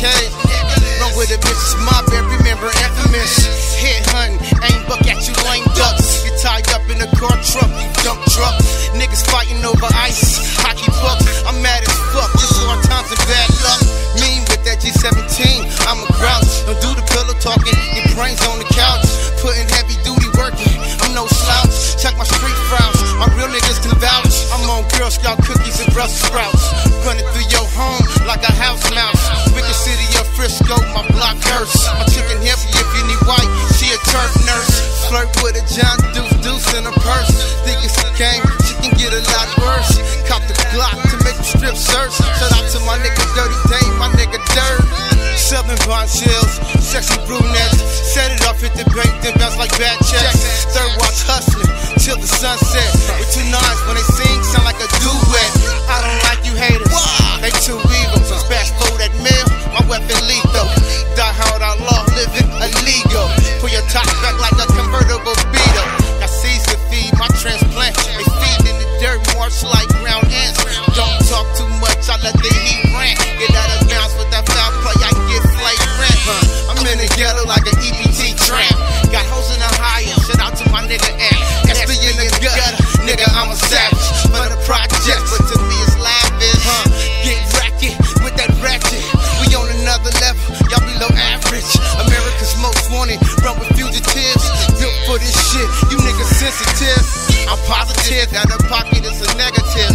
the cage. Run with a bitch, it's my bed, remember infamous. Head hunting, aim buck at you lame ducks. Get tied up in a car truck, you dump truck. Niggas fighting over ice, hockey pucks. I'm mad as fuck, just hard times and bad luck. Mean with that G17, I'm a grouch. Don't do the pillow talking, your brains on the couch. Putting heavy duty working, I'm no slouch. Check my street frowns, my real niggas can vouch. I'm on Girl Scout cookies and Brussels sprouts. With a John Deuce Deuce in her purse. Think it's a game, she can get a lot worse. Cop the Glock to make you strip search. Shout out to my nigga Dirty Dame, my nigga Dirt. Southern bombshells, sexy brunettes. Set it off, hit the bank, then bounce like bad checks. Third watch hustling bitch like round ants. Don't talk too much, I let the heat rant. Get out of bounds with that foul play, I get flight rent. Huh? I'm in the ghetto like an EBT tramp. Got hoes in Ohio, shout out to my nigga Amp. SB in the gutter, nigga, I'm a savage. But the project, but to me it's lavish. Huh? Get racket with that ratchet. We on another level, y'all below average. America's most wanted, run with fugitives built for this shit. You niggas sensitive. I'm positive, got a pocket is a negative.